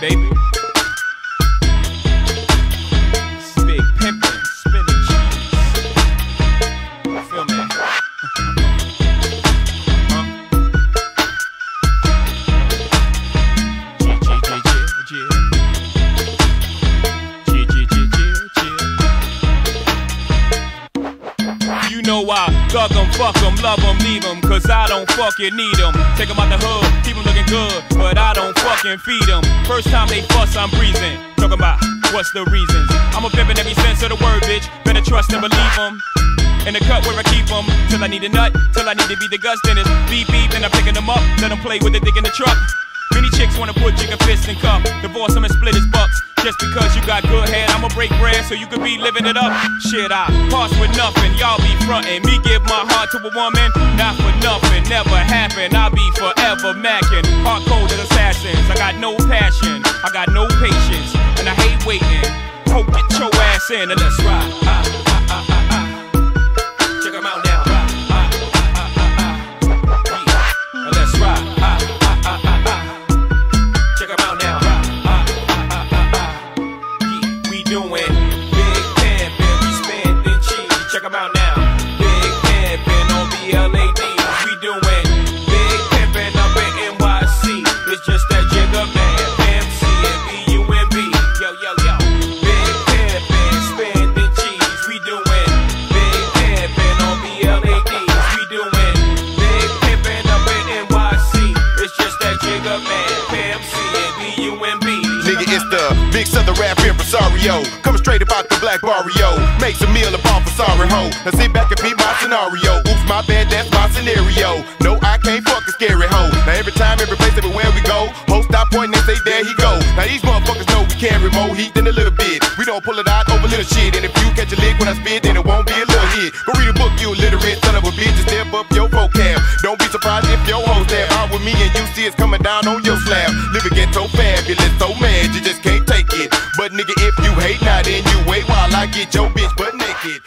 baby. Big pimpin', spinning cheese. Feel me? You know I thug 'em, fuck 'em, love 'em, leave 'em, cause I don't fucking need 'em. Take 'em out the hood, keep 'em looking good, but I don't fucking feed 'em. First time they fuss, I'm breathing. Talking about what's the reasons. I'm a pimp in every sense of the word, bitch. Better trust and believe 'em. In the cut where I keep 'em, till I need a nut, till I need to be the Gus Dennis. Beep beep, and I'm picking 'em up, let 'em play with it, dick in the truck. Many chicks wanna put jigger fist in cup, divorce 'em and split his. Just because you got good head, I'ma break bread so you could be living it up. Shit, I pass with nothing, y'all be frontin'. Me give my heart to a woman, not for nothing, never happen. I'll be forever macking, hard coded assassins. I got no passion, I got no patience, and I hate waiting. Hope get your ass in and let's ride. Doing big pimpin', we spending cheese. Check 'em out now. Big pimpin' on BLAD. We doing big pimpin' up in NYC. It's just that jigger man, MC and B-U-M-B. Yo, yo, yo. Big pimpin', spending cheese. We doing big pimpin' on BLAD. We doing big pimpin' up in NYC. It's just that jigger man, MC and B-U-M-B. Nigga, it's the big southern rap impresario. Coming straight about the black barrio. Makes a meal upon for sorry hoe. Now sit back and beat my scenario. Oops, my bad, that's my scenario. No, I can't fuck a scary hoe. Now every time, every place, everywhere we go, hoes stop pointing and say, there he go. Now these motherfuckers know we carry more heat than a little bit. We don't pull it out over little shit. And if you catch a lick when I spit, then it won't be a little hit. Go read a book, you illiterate son of a bitch, and step up your vocab. Don't be surprised if your hoes with me and you see it's coming down on your slab. Living ghetto fabulous, so mad you just can't take it. But nigga, if you hate, now then you wait while I get your bitch butt naked.